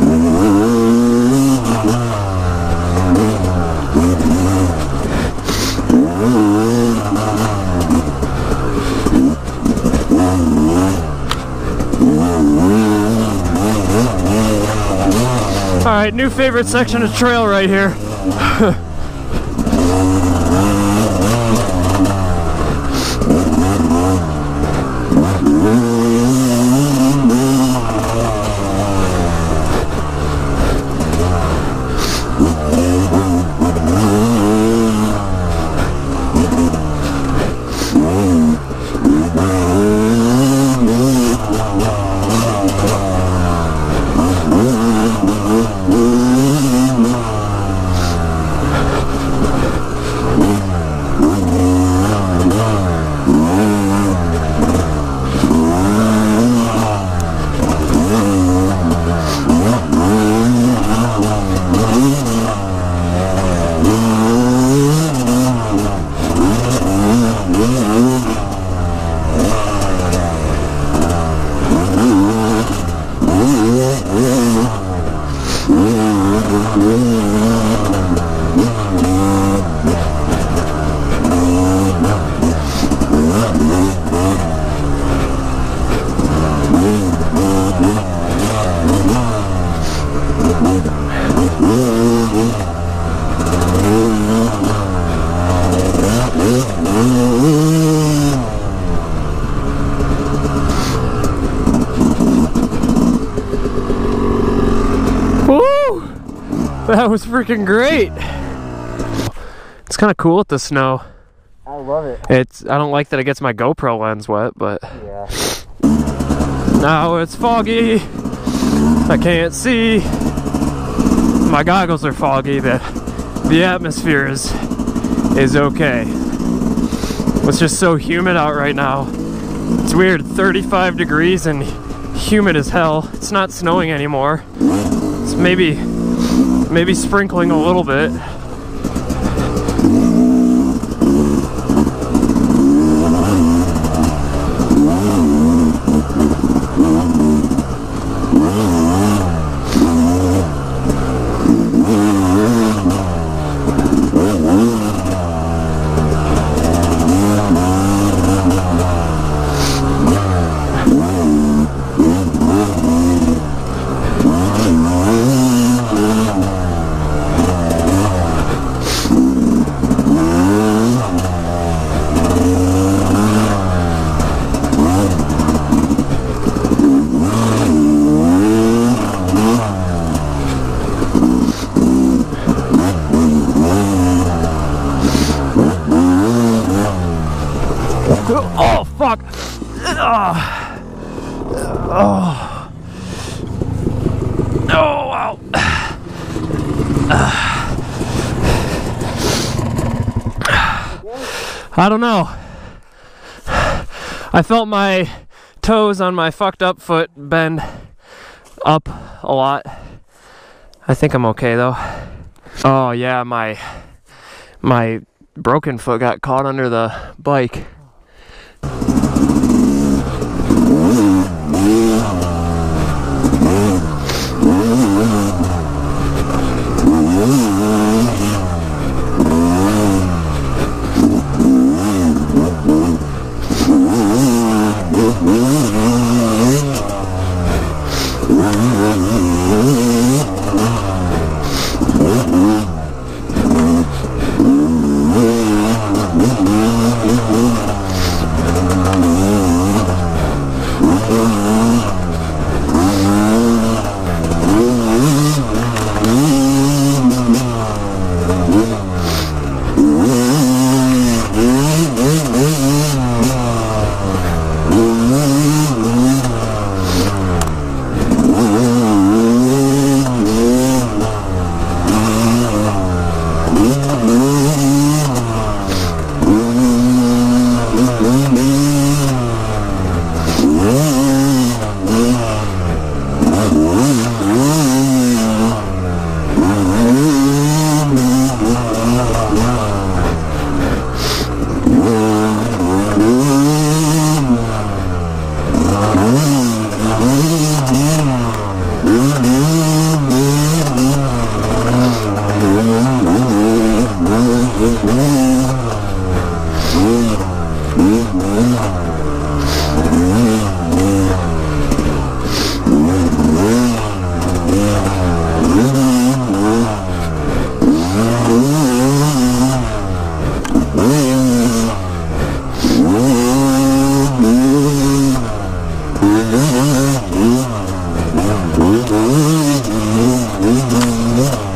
Mm-hmm. Right, new favorite section of trail right here. That was freaking great. It's kind of cool with the snow. I love it. It's I don't like that it gets my GoPro lens wet, but Yeah. now it's foggy. I can't see. My goggles are foggy. but the atmosphere is is okay. It's just so humid out right now. It's weird. 35 degrees and humid as hell. It's not snowing anymore. It's maybe maybe sprinkling a little bit. Oh fuck! Ah. Oh. Oh wow! I don't know. I felt my toes on my fucked up foot bend up a lot. I think I'm okay though. Oh yeah, my my broken foot got caught under the bike.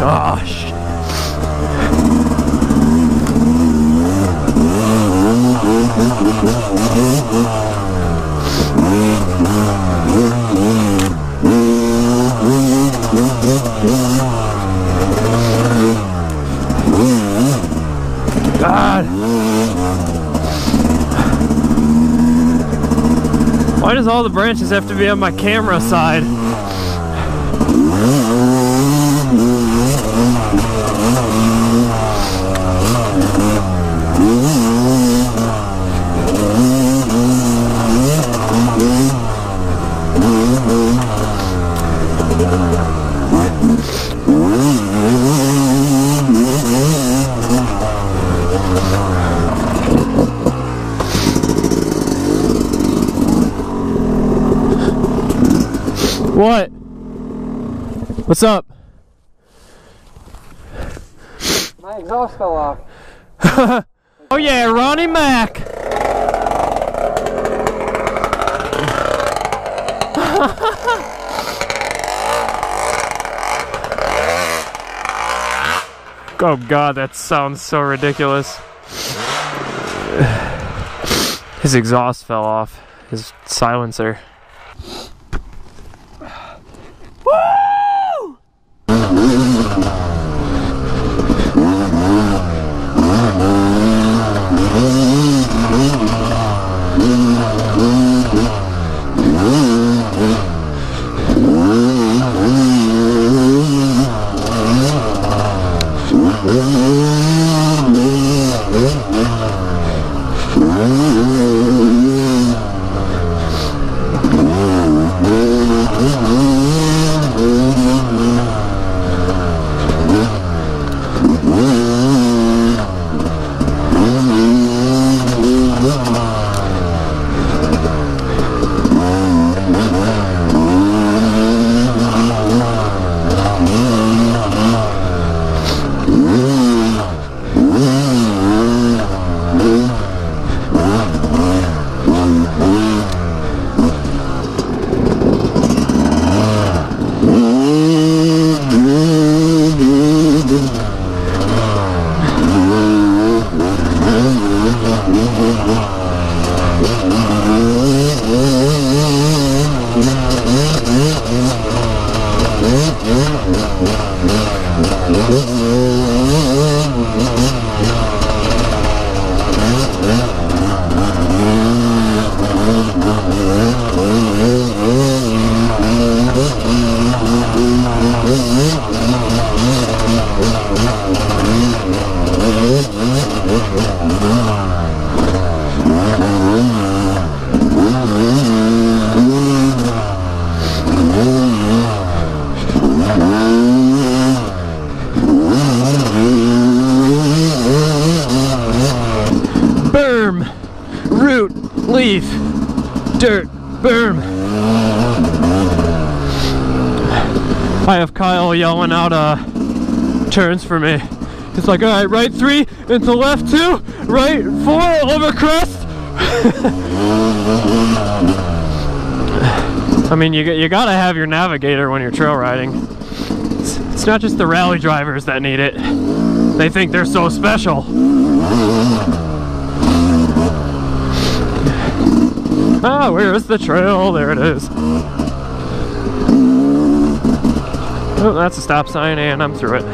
Gosh. Why does all the branches have to be on my camera side? What? What's up? My exhaust fell off. Oh yeah, Ronnie Mac. oh god, that sounds so ridiculous. His exhaust fell off. His silencer. Root, leaf, dirt, berm. I have Kyle yelling out uh, turns for me. It's like, all right, right three, into left two, right four, over crest. I mean, you, you gotta have your navigator when you're trail riding. It's, it's not just the rally drivers that need it. They think they're so special. Ah, where's the trail? There it is. Oh, that's a stop sign, and I'm through it.